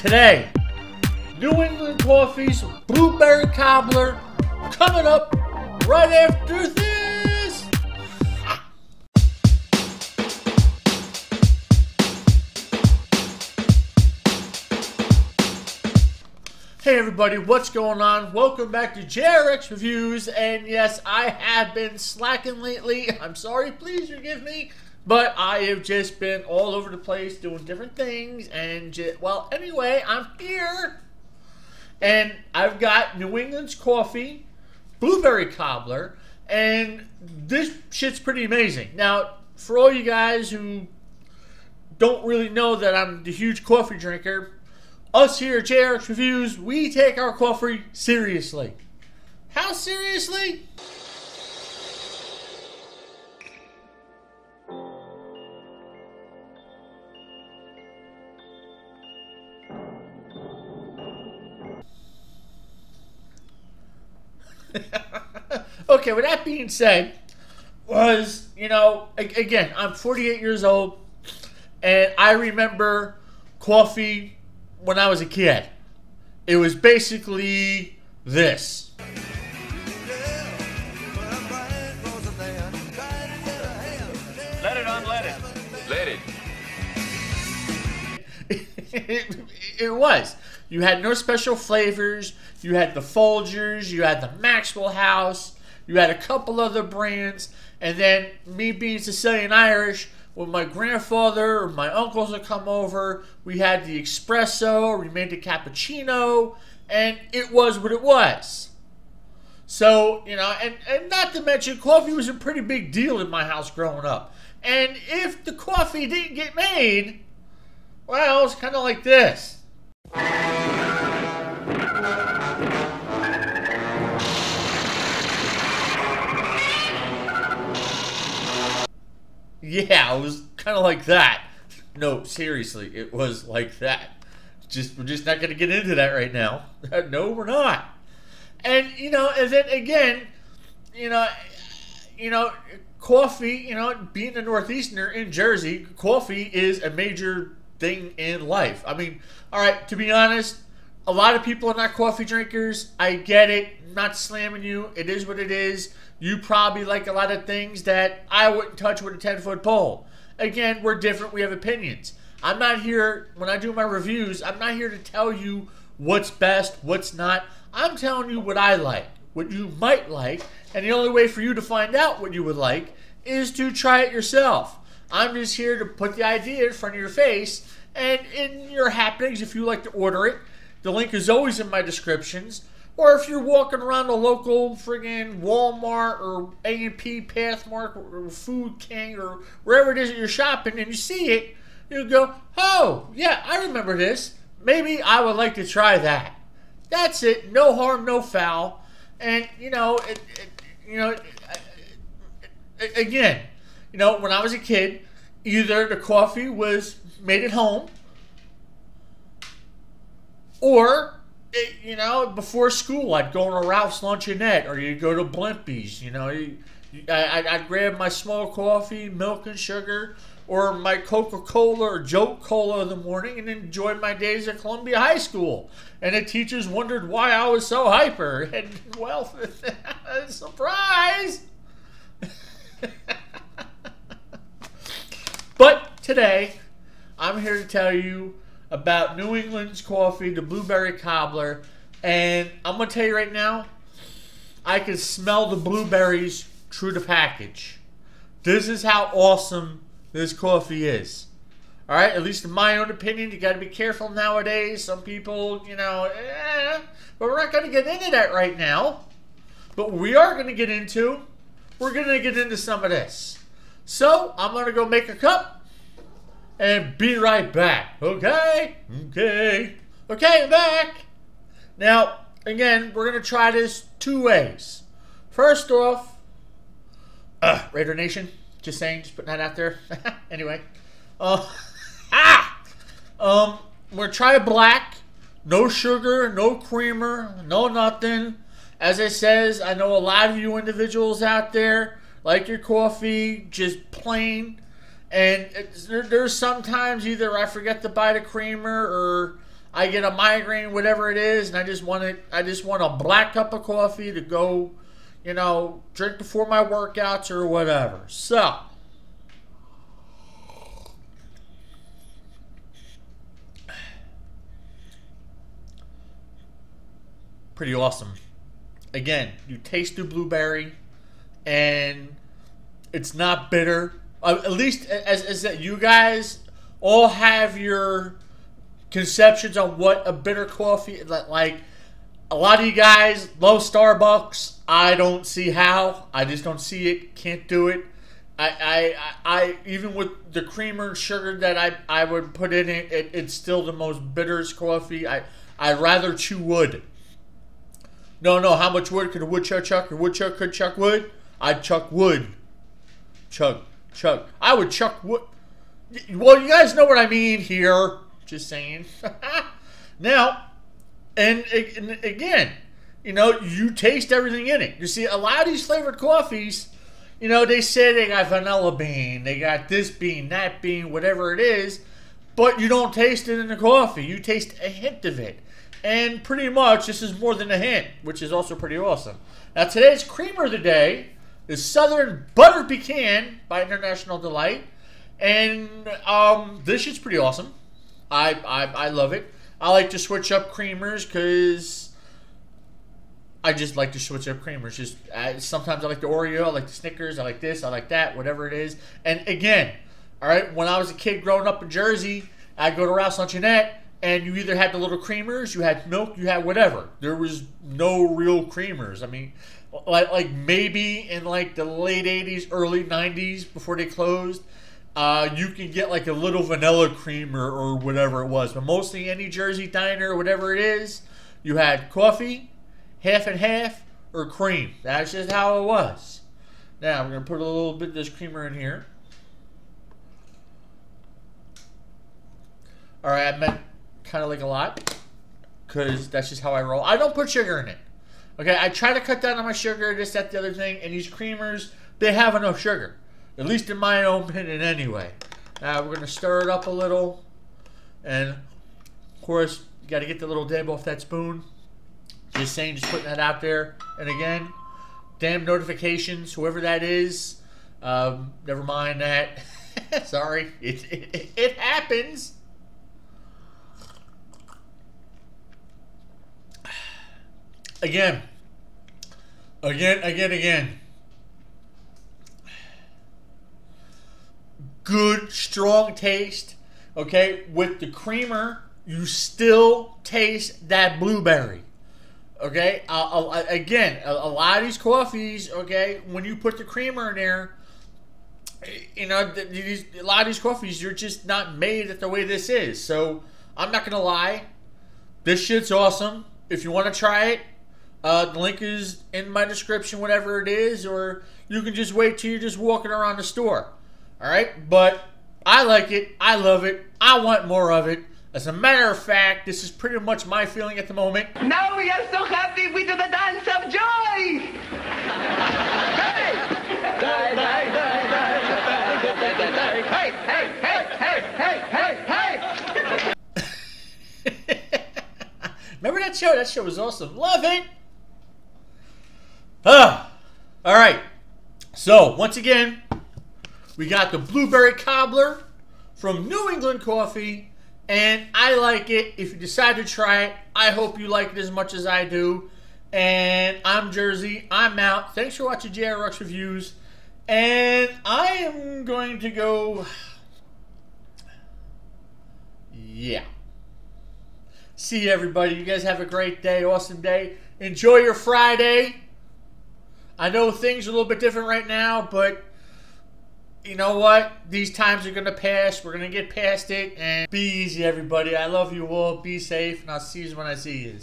today. New England Coffee's Blueberry Cobbler coming up right after this. Hey everybody, what's going on? Welcome back to JRX Reviews, and yes, I have been slacking lately. I'm sorry, please forgive me, but I have just been all over the place doing different things, and just, well, anyway, I'm here, and I've got New England's coffee, blueberry cobbler, and this shit's pretty amazing. Now, for all you guys who don't really know that I'm the huge coffee drinker, us here at JRX Reviews, we take our coffee seriously. How seriously? okay, with that being said, was, you know, again, I'm 48 years old, and I remember coffee when I was a kid. It was basically this. Let it unlet it. Let it. it, it was. You had no special flavors. You had the Folgers. You had the Maxwell House. You had a couple other brands. And then me being Sicilian Irish, when my grandfather or my uncles would come over, we had the espresso, we made the cappuccino, and it was what it was. So, you know, and, and not to mention, coffee was a pretty big deal in my house growing up. And if the coffee didn't get made, well, it's kind of like this. Yeah, it was kind of like that. No, seriously, it was like that. Just we're just not going to get into that right now. no, we're not. And you know, and then again, you know, you know, coffee. You know, being a northeasterner in Jersey, coffee is a major thing in life. I mean, all right, to be honest, a lot of people are not coffee drinkers. I get it. I'm not slamming you. It is what it is. You probably like a lot of things that I wouldn't touch with a 10 foot pole. Again, we're different. We have opinions. I'm not here, when I do my reviews, I'm not here to tell you what's best, what's not. I'm telling you what I like, what you might like, and the only way for you to find out what you would like is to try it yourself. I'm just here to put the idea in front of your face, and in your happenings, if you like to order it, the link is always in my descriptions. Or if you're walking around the local friggin' Walmart or A&P, Pathmark, or Food King, or wherever it is that you're shopping, and you see it, you go, oh, yeah, I remember this. Maybe I would like to try that. That's it. No harm, no foul. And, you know, it, it, you know, it, again, you know, when I was a kid, either the coffee was made at home or eh, you know, before school, I'd go to Ralph's Luncheonette, or you'd go to Blimpie's. You know, I, I'd grab my small coffee, milk and sugar, or my Coca Cola or Jolt Cola in the morning, and enjoy my days at Columbia High School. And the teachers wondered why I was so hyper. And well, surprise! but today, I'm here to tell you about New England's coffee, the blueberry cobbler, and I'm gonna tell you right now, I can smell the blueberries through the package. This is how awesome this coffee is. All right, at least in my own opinion, you got to be careful nowadays. Some people, you know, eh, but we're not going to get into that right now. But we are going to get into, we're going to get into some of this. So I'm going to go make a cup and be right back. Okay? Okay. Okay, I'm back. Now, again, we're going to try this two ways. First off, uh, Raider Nation, just saying, just putting that out there. anyway, uh, ah, um, we're going to try black, no sugar, no creamer, no nothing. As I says, I know a lot of you individuals out there like your coffee just plain and there, there's sometimes either I forget to buy the creamer or I get a migraine, whatever it is, and I just want it. I just want a black cup of coffee to go, you know, drink before my workouts or whatever. So. Pretty awesome. Again, you taste the blueberry, and it's not bitter. Uh, at least as, as that you guys all have your conceptions on what a bitter coffee like a lot of you guys love starbucks. I don't see how. I just don't see it. Can't do it. I i i even with the creamer and sugar that i i would put in it, it it's still the most bitterest coffee. I i'd rather chew wood. No no how much wood? Could a woodchuck chuck? Or woodchuck could chuck wood? I'd chuck wood. Chuck chuck i would chuck wood well you guys know what i mean here just saying. now, and, and, again, you know, you taste everything in it. You see, a lot of these flavored coffees, you know, they say they got vanilla bean, they got this bean, that bean, whatever it is, but you don't taste it in the coffee. You taste a hint of it. And pretty much, this is more than a hint, which is also pretty awesome. Now, today's creamer of the day is Southern Butter Pecan by International Delight. And um, this is pretty awesome. I, I, I love it. I like to switch up creamers because I just like to switch up creamers. Just sometimes I like the Oreo, I like the Snickers, I like this, I like that, whatever it is. And again, all right, when I was a kid growing up in Jersey, I'd go to Ralph's Luncheonette, and you either had the little creamers, you had milk, you had whatever. There was no real creamers. I mean, like like maybe in like the late '80s, early '90s, before they closed uh, you can get like a little vanilla creamer or whatever it was. But mostly any Jersey diner or whatever it is, you had coffee, half and half, or cream. That's just how it was. Now we're gonna put a little bit of this creamer in here. All right, I meant kind of like a lot because that's just how I roll. I don't put sugar in it. Okay, I try to cut down on my sugar, this, that, the other thing, and these creamers, they have enough sugar. At least in my own opinion, anyway. Now we're to stir it up a little. And, of course, you got to get the little dab off that spoon. Just saying, just putting that out there. And again, damn notifications, whoever that is. Um, never mind that. Sorry. It, it, it happens. Again. Again, again, again. good, strong taste. Okay, with the creamer, you still taste that blueberry. Okay, uh, uh, again, a, a, lot of these coffees, okay, when you put the creamer in there, you know, these, a lot of these coffees, you're just not made the way this is. So I'm not gonna lie, this shit's awesome. If you want to try it, uh, the link is in my description, whatever it is, or you can just wait till you're just walking around the store. All right, but I like it. I love it. I want more of it. As a matter of fact, this is pretty much my feeling at the moment. Now we are so happy we do the dance of joy. hey! Hey, hey, hey, hey, hey, hey, hey! Remember that show? That show was awesome. Love it. Ah, all right. So once again, we got the blueberry cobbler from New England Coffee, and I like it. If you decide to try it, I hope you like it as much as I do. And I'm Jersey. I'm out. Thanks for watching JRX Reviews. And I am going to go. Yeah. See everybody. You guys have a great day, awesome day. Enjoy your Friday. I know things are a little bit different right now, but you know what? These times are going to pass. We're going to get past it. And be easy, everybody. I love you all. Be safe. And I'll see you when I see you.